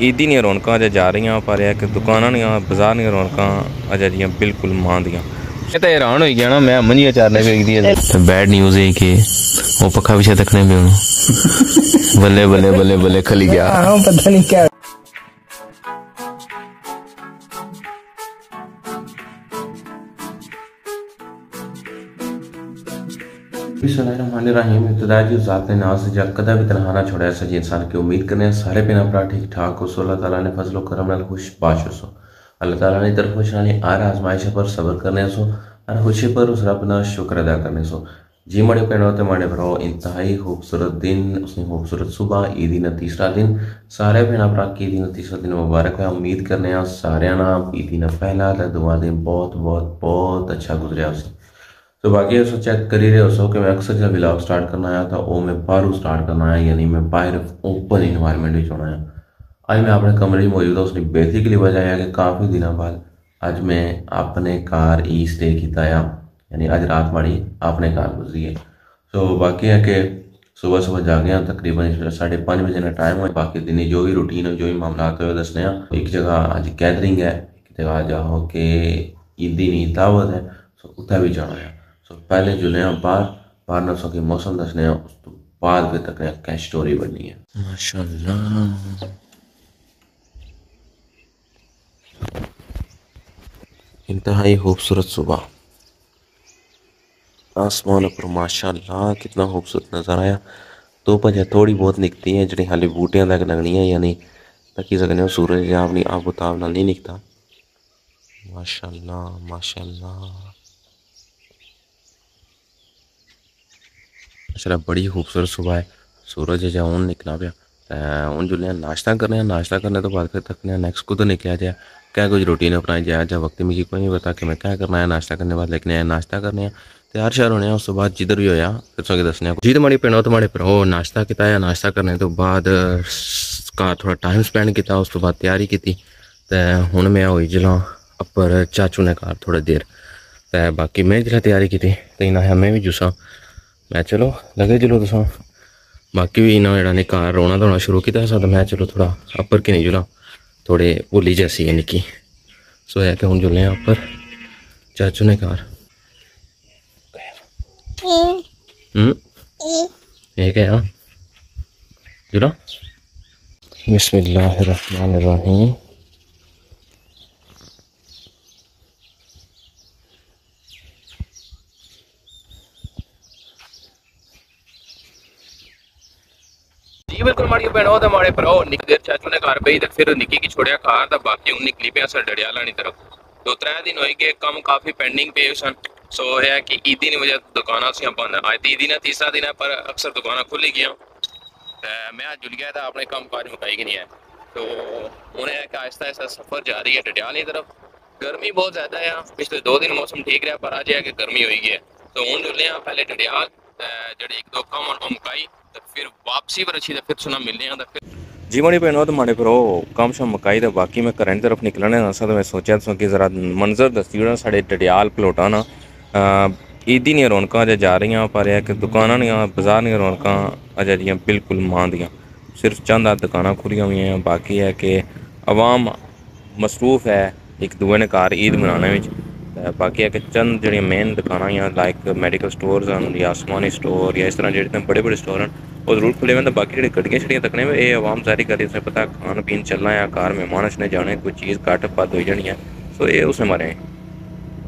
ਈਦੀ ਦੀਆਂ ਰੌਣਕਾਂ ਅਜੇ ਜਾ ਰਹੀਆਂ ਪਰ ਇਹ ਕਿ ਦੁਕਾਨਾਂ ਦੀਆਂ ਬਾਜ਼ਾਰ ਦੀਆਂ ਰੌਣਕਾਂ ਅਜੇ ਜੀਆਂ ਬਿਲਕੁਲ ਮਾਂਦੀਆਂ ਇਹ ਤਾਂ ਹੈਰਾਨ ਹੋਈ ਗਿਆ ਨਾ ਮੈਂ ਮੰਜੀਆਂ ਚਾਰਨੇ ਵੇਖਦੀ ਹੈ ਤੇ ਬੈਡ ਨਿਊਜ਼ ਹੈ ਕਿ ਉਹ ਪੱਖਾ ਵਿਛੇ ਤੱਕਣੇ ਪਏ ਉਹਨੂੰ ਬੱਲੇ ਬੱਲੇ ਬੱਲੇ ਬੱਲੇ ਖਲੀ ਗਿਆ हाँ पता नहीं क्या बिस्मिल्लाहिर्रहमानिर्रहीम इब्तदा जी ज़ात ने नाज जब कदा भी छोड़ा सजी इंसान की उम्मीद करने सारे पिना अपना ठीक ठाक हो, सो अल्लाह ताला ने फजल करम नाल खुश बाश हो अल्लाह ताला ने तरफ़ आजमाइश पर सब्र करने सो और खुशी पर उस रब ना शुक्र अदा करने सो। जी मड़े ते माड़े भरो इंतहाई खूबसूरत दिन खूबसूरत सुबह, ईदी न तीसरा दिन। सारे भैन भरा की ईदी तीसरा दिन मुबारक है। उम्मीद करने सारे ना ईदी न पहला दुआ दिन बहुत बहुत बहुत अच्छा गुजरिया तो बाकी ऐसा चेक कर ही रहे हो कि मैं अक्सर जब व्लॉग स्टार्ट करना आया था वो मैं बाहरों स्टार्ट करना आया, यानी मैं बाहर ओपन इन्वायरमेंट में होना आया। आज मैं अपने कमरे में मौजूद हूँ उसकी बेसिकली वजह है कि काफ़ी दिनों बाद आज मैं अपने कार ई स्टे किया यानी आज रात माड़ी अपने कार गुजरी है। तो बाकी है कि सुबह सुबह जागे हैं, तकरीबन साढ़े पाँच बजे का टाइम है, बाकी दिन जो भी रूटीन है, जो भी मामला हुए दसने एक जगह अज गैदरिंग है, एक जगह जाओ कि ईदी नहीं, दावत है सो उत्थे भी जाना है। सो पहले जुले हैं बाहर बाहर ना सो मौसम दसने उस तो बाद फिर तक क्या स्टोरी बननी है? माशाल्लाह। इंतहाई खूबसूरत सुबह। आसमान पर माशाल्लाह, कितना खूबसूरत नज़र आया तो भजा थोड़ी बहुत निकती है जी हाले बूटियाँ तक लगनी है यानी तकी सकने सूरज अपनी आब उताब नाल नहीं निकता। माशाल्लाह माशाल्लाह। अच्छा बड़ी खूबसूरत सुबह है। सूरज जो हूँ निकला पाया। तो हूँ जुल्ले नाश्ता करने नाश्ता करने तो बाद फिर तकने नेक्स्ट कुछ निकलिया जाए क्या कुछ रूटीन अपनाई जाए या वक्त मिगी कोई नहीं पता कि मैं क्या करना है। नाश्ता करने बाद लेकिन नाश्ता करने त्यार श्यार होने उस तो बाद जिधर भी होया, फिर तुसेंगी दस्सने जी तो माड़ी पिंडो तो माड़े भ्राओ नाश्ता है नाश्ता करने तो बाद घर थोड़ा टाइम स्पेंड किया उस तो बाद तैयारी की तो हूँ मैं होई जिला अपर चाचू ने घर थोड़ी देर। तो बाकी मैं जिला तैयारी की तो इन्हें मैं भी जुसा। मैं चलो लगे चलो तुस बाकी भी इन्हें जरा घर रोना धोना शुरू किया तो मैं चलो थोड़ा अपर नहीं जुला थोड़े भोली जैसी है निक्की सो है कि हूँ जुले अपर चाचू ने घर हम्म ये क्या है जुला जी, बिल्कुल माड़ी भैनों माड़े भराओ निक देर चाचू ने घर पई ते फिर निक्की की छोड़िया घर ते बाकी हूँ निकली पे अस डड़ियाला नी तरफ़। दो त्रै दिन होई गए कम काफ़ी पेंडिंग पे सन। सो है कि ईदी नी वजह दुकाना सी बंद। अज तो ईदी ने, तीसरा दिन है, पर अक्सर दुकाना खुली गई मैं जुल गया था अपने कम काज मुकाई गई नहीं है। तो उन्हें है कि आहिस्ता आहिस्ता सफ़र जारी है डडियाल तरफ़। गर्मी बहुत ज़्यादा है पिछले दो दिन मौसम ठीक रहा, पर अज है कि गर्मी हुई गई है। तो हूँ जुले हैं पहले डडियाल जेह्ड़े एक दो कम मुकाई। ते फिर वापसी पर अच्छी ते फिर सुना मिलने आं ते फिर जी मड़ी भैनों तो माड़े भरो कम शम मकाई ते बाकी मैं घरै दी तरफ़ निकलने आं तो मैं सोचेआ तुसें कि जरा मंजर दस्सी ओड़ां साढ़े डडियाल पलोटा ना ईदी दियाँ रौनकां अजें जा रहियाँ पर एह् कि दुकानां दियाँ बाज़ार दियाँ रौनकां अजें जियाँ बिल्कुल मांदियाँ सिर्फ़ चंद हत्थ दुकानां खुल्लियाँ होइयाँ बाकी है कि अवाम मसरूफ है इक दूए ने घर ईद मनाने बिच बाकी है कि चंद जेह्ड़ियाँ मेन दुकानां हियाँ लाइक मेडिकल स्टोर न या आसमानी स्टोर या इस तरह जेह्ड़े बड़े बड़े स्टोर न ओह् ज़रूर खुल्ले होंदे बाकी जेह्ड़ी गड्डियाँ शड्डियाँ तक्कने एह् अवाम जारी करी तुसें पता खान पीन चलना ऐ घर मेहमान ने जाने कोई चीज़ घट्ट बद्ध होई जानी ऐ सो एह् उस मारे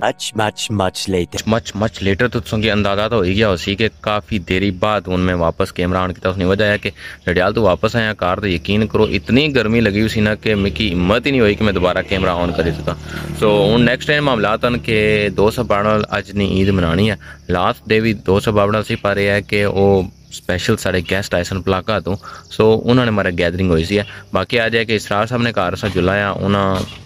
much much much later. Much much later तो तुसेंगी अंदाज़ा तो हो गया उसी कि काफ़ी देरी बाद हूँ मैं वापस कैमरा ऑन किया उसने वजह है कि डडियाल तो वापस आया, कार तो यकीन करो, इतनी गर्मी लगी उसी ना कि मिकी हिम्मत ही नहीं हुई कि मैं दोबारा कैमरा ऑन करी सका। सो हूँ नेक्स्ट टाइम मामला न कि दो सौ बारह अज नहीं ईद मनानी है। लास्ट डे भी दो सौ बारह सी, पर यह है कि वो स्पैशल साढ़े गैस्ट आए सन पलाका तो। सो उन्होंने मारे गैदरिंग हुई सी है। बाकी अज है कि इसरार साहब ने घर असा जुलाया उन्होंने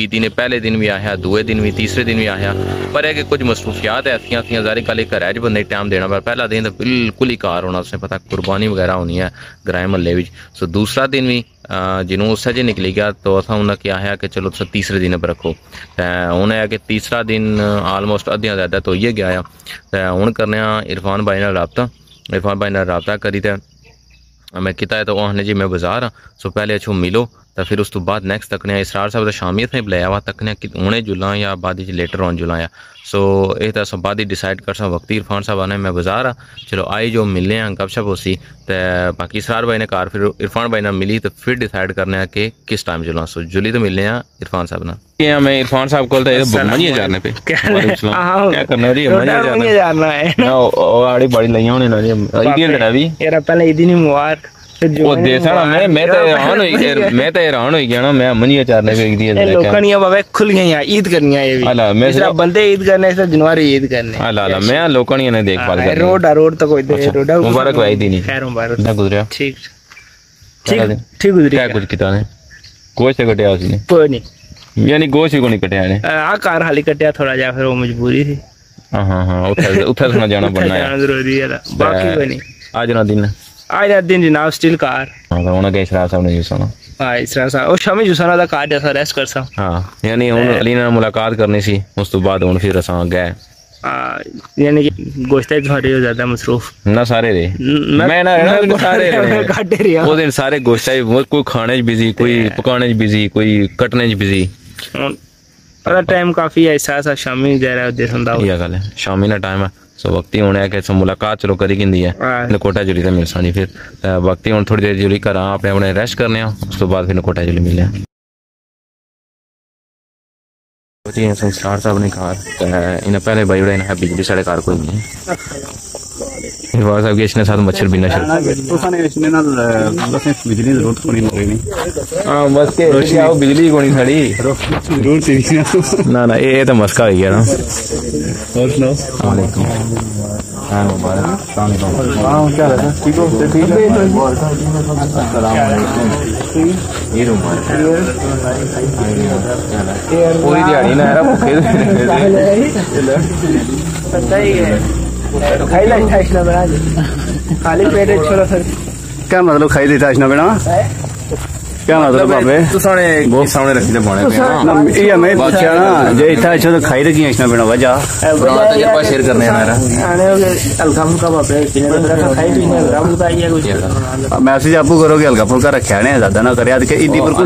पीती ने पहले दिन भी आया, दुए दिन भी, तीसरे दिन भी आया। पर है कि कुछ मसरूफियात ऐसियाँ थी जारी कल घर च बंदे टाइम देना, पर पहला दिन तो बिल्कुल ही कार होना उसे पता, कुर्बानी वगैरह होनी है ग्राए महल्ले सो दूसरा दिन भी जिन्हों उस निकली गया तो असा उन्हें क्या है कि चलो तुम तीसरे दिन पर रखो उन्हें है कि तीसरा दिन आलमोस्ट अद्धियाँ ज़्यादा तो इयै गया हूँ करने इरफान भाई ने रबता। इरफान भाई ने रबता करी तो मैं किता है तो वह जी, मैं बाज़ार हाँ सो पहले अच्छो मिलो। ਤਾਂ ਫਿਰ ਉਸ ਤੋਂ ਬਾਅਦ ਨੈਕਸਟ ਤੱਕਨੇ ਆ ਇਸਰਾਰ ਸਾਹਿਬ ਦਾ ਸ਼ਾਮੀ ਇਥੇ ਬੁਲਾਇਆ ਵਾ ਤੱਕਨੇ ਕਿ ਹੁਣੇ ਜੁਲਾਂ ਜਾਂ ਬਾਅਦ ਵਿੱਚ ਲੇਟਰ ਔਨ ਜੁਲਾਂ ਆ ਸੋ ਇਹ ਤਾਂ ਸਭ ਬਾਅਦ ਹੀ ਡਿਸਾਈਡ ਕਰ ਸਾ ਵਕਤੀ ਇਰਫਾਨ ਸਾਹਿਬ ਆਨੇ ਮੈਂ ਬਾਜ਼ਾਰ ਆ ਚਲੋ ਆਏ ਜੋ ਮਿਲਨੇ ਆ ਗਪਸ਼ਪ ਹੋਸੀ ਤੇ ਬਾਕੀ ਇਸਰਾਰ ਭਾਈ ਨੇ ਕਾਰ ਫਿਰ इरफान भाई ਨਾਲ ਮਿਲੀ ਤੇ ਫਿਰ ਡਿਸਾਈਡ ਕਰਨੇ ਆ ਕਿ ਕਿਸ ਟਾਈਮ ਜੁਲਾਂ ਸੋ ਜੁਲੀ तो मिलने ਆ इरफान साहब ਨਾਲ ये मैं इरफान साहब को तो मनिए जाने पे वालेकुम सलाम। क्या करना जी मनिए जाने ਜਾਣਾ ਹੈ ਨਾ ਉਹ ਆੜੀ ਬੜੀ ਲਈਆਂ ਹੋਣੇ ਨਾ ਜੀ ਆਈਡੀਅਲ ਨਾ ਵੀ ਯਾਰ ਪਹਿਲਾਂ ਇਹਦੀ ਨਹੀਂ ਮੁਬਾਰਕ ਤੇ ਜੋ ਉਹ ਦੇਸਾਂ ਨਾ ਮੈਂ ਮੈਂ ਤਾਂ ਹੈਰਾਨ ਹੋਈ ਗਿਆ ਮੈਂ ਤਾਂ ਹੈਰਾਨ ਹੋਈ ਗਿਆ ਨਾ ਮੈਂ ਮੰਨੀਏ ਚਾਰਨੇ ਵੇਖਦੀ ਹੈ ਇਹ ਲੋਕਾਂ ਦੀਆਂ ਬਾਬਾ ਖੁੱਲ ਗਈਆਂ ਈਦ ਕਰਨੀਆਂ ਇਹ ਵੀ ਅਲਾ ਮੈਂ ਇਸ ਤਰ੍ਹਾਂ ਬੰਦੇ ਈਦ ਕਰਨੇ ਇਸ ਤਰ੍ਹਾਂ ਜਨਵਰੀ ਈਦ ਕਰਨੇ ਆ ਲਾ ਲਾ ਮੈਂ ਲੋਕਾਂ ਨੇ ਇਹਨੇ ਦੇਖਭਾਲ ਕਰਨੀ ਰੋਡ ਆ ਰੋਡ ਤਾਂ ਕੋਈ ਦੇ ਅੱਛਾ, ਰੋਡ ਮੁਬਾਰਕ ਭਾਈ ਦੀ ਨਹੀਂ ਖੈਰ ਮੁਬਾਰਕ ਨਾ ਗੁਜ਼ਰਿਆ ਠੀਕ ਪਹਿਲਾ ਠੀਕ ਦਿਨ। ਠੀਕ ਗੁਜ਼ਰੀ ਕਿਆ ਕੁਝ ਕੀਤਾ ਨੇ ਗੋਸ਼ਤ ਕਟਿਆ ਉਸਨੇ ਕੋਈ ਨਹੀਂ ਯਾਨੀ ਗੋਸ਼ਤ ਵੀ ਕੋਈ ਨਹੀਂ ਕਟਿਆ ਨੇ ਆ ਕਾਰ ਹਾਲੀ ਕੱਟਿਆ ਥੋੜਾ ਜਿਹਾ ਫਿਰ ਉਹ ਮਜਬੂਰੀ ਸੀ ਹਾਂ ਹਾਂ ਹਾਂ ਉੱਥੇ ਉੱਥੇ ਸੁਣਾ ਜਾਣਾ ਉੱਥੇ ਬਣਨਾ ਹੈ ਜਾਣਾ ਜ਼ਰੂਰੀ ਹੈ ਬਾਕੀ ਕੋਈ ਨਹੀਂ ਅੱਜ ਨਾ ਦਿਨ ආයදදින් නාවස්ටිල් කාර් ඕනගේ ශ්‍රාසාවන ජුසන ශ්‍රසා ශම ජුසනද කාඩ රැස් කරසා යන ඕන ලින මුලකාත් කරනෙසි මුස්තු බාද ඕන फिर रसा गए यानी कि गोश्त हरे हो ज़्यादा मसरूफ। ना सारे रे मैं ना ना, ना सारे रे वो दिन सारे गोश्त कोई खाने च बिज़ी कोई पकाने च बिज़ी कोई कटने च बिज़ी पर टाइम काफ़ी ऐसा सा शामी जरा देसन दा ये गल है शामी ना टाइम है। सो वक्ती हूँ आखे सो मुलाकात चलो करी गिंदी है। हाँ। नकोटा जुड़ी तो मिल सानी फिर। वक्ती हूँ थोड़ी देर जुड़ी घर अपने अपने रेस्ट करने उस तो बाद फिर नकोटा जुड़ी मिले संस्कार साहब ने घर इन्हें पहले बई इन्हें बिजली साढ़े घर कोई नहीं। ਵਾਹ ਸਾਹਿਬ ਕਿਸ ਨੇ ਸਾਥ ਮੱਛਰ ਬਿਨਾ ਸ਼ਰ ਤੁਸਾਂ ਨੇ ਇਸ ਨੇ ਨਾਲ ਬਸ ਬਿਜਲੀ ਜ਼ਰੂਰਤ ਕੋਣੀ ਮਰੀ ਨਹੀਂ ਹਾਂ ਬਸ ਕੇ ਆਓ ਬਿਜਲੀ ਕੋਣੀ ਸਾਡੀ ਜ਼ਰੂਰ ਸੀ ਨਾ ਨਾ ਇਹ ਤਾਂ ਮਸਕਾ ਹੋ ਗਿਆ ਨਾ ਹੋਰ ਸੁਣਾਓ ਅਸਲਾਮੁਅਲੈਕਮ ਹਾਂ ਮੁਬਾਰਕ ਅਸਲਾਮੁਅਲੈਕਮ ਹਾਂ ਕੀ ਹਾਲ ਹੈ ਠੀਕ ਹੋ ਤੇ ਠੀਕ ਹੈ ਅਸਲਾਮੁਅਲੈਕਮ ਇਹ ਰੁਮਾਰ ਇਹ ਪੂਰੀ ਦਿਹਾੜੀ ਨਾ ਰਹਾ ਭੁੱਖੇ ਪਤਾ ਹੀ ਹੈ खाई ला था ना बना दे खाली पेट छोड़ा छोरा फिर क्या मतलब खाई देता इसने बिना खाई रखी इसमें बिना वजह। पुराना तजुर्बा शेयर करने हल्का फुल्का बापे ने ज़्यादा ना करे। कि इदी पर कोई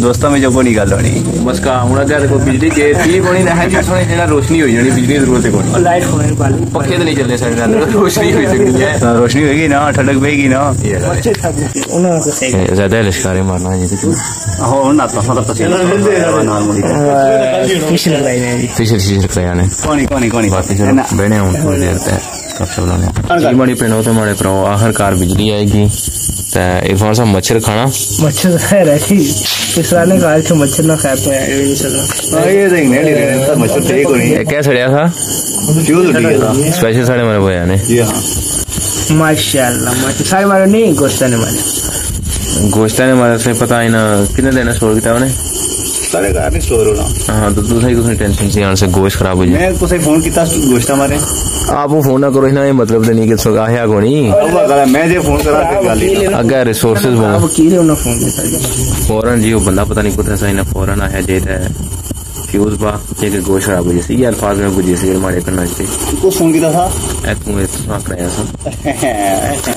दोस्तों में जो होनी बस का बिजली रोशनी हो बिजली ज़रूरत निकालो हाँ, रोशनी होगी ना ठंडक पेगी ना। ज़्यादा लश्कारे मारना हाँ, फिशर फिशर कराने बहने आप सब हाँ बड़ी पिंड तो मारे पर आखिरकार बिजली आएगी। मच्छर खाना। मच्छर तो है रखी इस ने कहा कि मच्छर ना खा पाए हाँ, ये देख ले रहे मच्छर ठीक हो नहीं है क्या सड़िया था? फ्यूज उठ गया था स्पेशल साड़े मारे भैया ने। हाँ। माशाल्लाह मच्छर। साड़े मारे नहीं गोश्त ने मारे गोश्त ने मारे से पता ही ना कितने देना छोड़ दिया उन्हें सारे घर में स्टोर होना। हाँ तो तुसें कुछ टेंशन सी आने से गोश्त खराब हो जाए मैं तो तुसें फ़ोन कीता गोश्त मारे। आप वो फ़ोन ना करो इना मतलब ते नहीं कि आया कोनी अल्लाह गला मैं जे फ़ोन करा के गल अगर रिसोर्सेज बहुत वकील है उन्हें फ़ोन कीता फ़ौरन जी वो बंदा पता नहीं कुछ ऐसा इना फ़ौरन आया जे ते मफ्यूज बा जे के गोश खराब हो जैसे ये अल्फाज में गुजी से मारे करना चाहिए। को फ़ोन किया था? एक मुझे तो सुना कराया सा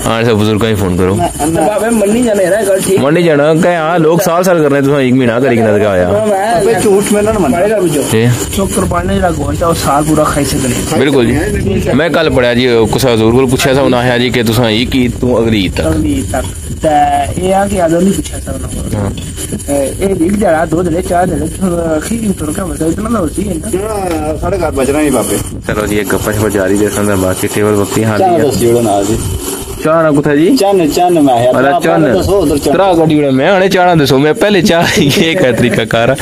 हाँ सब बुज़ुर्ग ही फ़ोन करो। बाबे मन नहीं जाना है ठीक। मन जाना के हाँ लोग साल साल कर रहे तुम तो एक महीना करी ना का आया अबे झूठ में ना मन पड़ेगा बुझो चौक पर पाने जरा गोश और साल पूरा खाई से करे बिल्कुल जी। मैं कल पढ़ा जी कुछ हजूर को पूछा सा उन्हें जी के तुसा ई की तू अगली तक। अगली तक। ए आ के आदमी पूछा था उन्होंने हाँ। ए एक जरा दो जरे चार जरे खीन तो का मतलब इतना ना होती है ना। साढ़े 7 बज रहे हैं बापे चलो जी एक गप्पा जारी जैसा बाकी टेबल वक्त ही हाँ दिया ਚਾਣਾ ਕੁਥਾ ਜੀ ਚੰਨ ਚੰਨ ਮੈਂ ਹੈ ਅਰੇ ਚੰਨ ਦੱਸੋ ਉਧਰ ਚੰਨ ਤਰਾ ਗੋਡੀ ਉੜਾ ਮੈਂ ਹਣੇ ਚਾਣਾ ਦੱਸੋ ਮੈਂ ਪਹਿਲੇ ਚਾਹ ਇਹ ਕਾ ਤਰੀਕਾ ਕਰ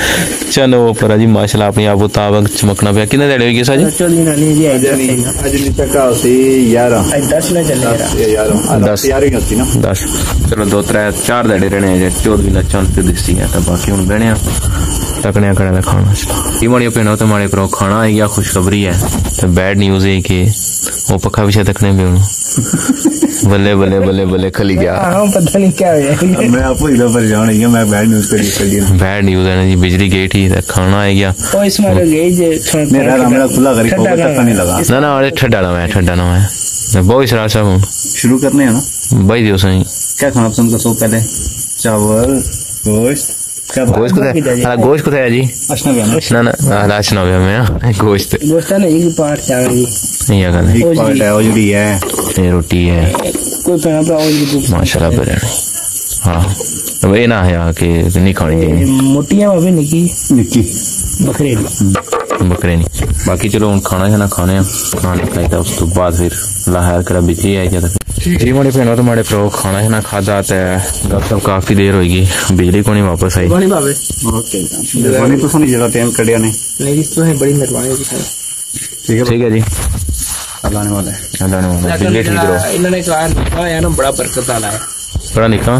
ਚੰਨ ਉਹ ਪਰ ਜੀ ਮਾਸ਼ਾਅੱਲਾ ਆਪਣੀ ਆਪੋ ਤਾਬਕ ਚਮਕਣਾ ਪਿਆ ਕਿੰਨੇ ਦੇੜੇ ਹੋਗੇ ਸਾਜੀ ਚਲੀ ਨਾ ਨਹੀਂ ਜੀ ਅੱਜ ਨਹੀਂ ਤੱਕਾ ਸੀ 11 ਅੱਜ 10 ਨਾ ਚੱਲੇ 11 10 ਯਾਰੀ ਹੁੰਦੀ ਨਾ 10 ਚਲੋ ਦੋ ਤਰੇ ਚਾਰ ਦੇੜੇ ਰਹਿਣੇ ਜੇ 14 ਨਾ ਚੰਨ ਤੇ ਦਿਸੀ ਆ ਤਾਂ ਬਾਕੀ ਹੁਣ ਬਹਿਣੇ ਆ तकने कड़ा खाना ये माड़ी पेनो तो माड़े पर खाना आई गया खुशखबरी है तो बैड न्यूज़ है कि वो पक्का पीछे तकने भी हूँ बल्ले बल्ले बल्ले बल्ले खली गया हाँ पता नहीं क्या है मैं आपको इधर परेशान है मैं बैड न्यूज़ पे कर दिया बैड न्यूज़ है ना जी बिजली गई थी तो खाना आ गया ओ इसमें गई जे मेरा मेरा खुला करी नहीं लगा। ना ना अरे ठंडा ना मैं ठंडा ना मैं। बहुत इसरार सा हूँ। शुरू करने हैं ना? भाई दिवस नहीं क्या खाना पसंद करते हो पहले? चावल गोश्त गोश्त को हाँ गोश्त को है जी। अशना भी ना ना लाश ना हुआ मैं गोश्त। दोस्ता ने एक पार्ट चावेगी नहीं है गल एक पार्ट है वो जुड़ी है। ये रोटी है। कोई पेना पर और भी माशाल्लाह बिरयानी हाँ तो ये ना है कि नहीं खानी चाहिए मोटियाँ भाभी निकी। निक्की बकरे। बकरे नहीं। बाकी चलो हम खाना है ना खाने खाने खाई था उस तो बाद फिर लाहौर करा बिजली आई क्या जी मोड़ी भेनों तुम्हारे प्रो खाना शाना खाधा तो गपशप काफ़ी देर होगी बिजली को नहीं वापस आई कोनी बाबे ओके मेहरबानी तुसों ने जेड़ा टाइम कड़िया ने मेरी तुसें बड़ी मेहरबानी होगी सर ठीक है ठीक है जी अल्लाह ने वाले अल्लाह ने वाले बिजली ठीक करो इन्होंने कहा ना बड़ा बरकत वाला है बड़ा निका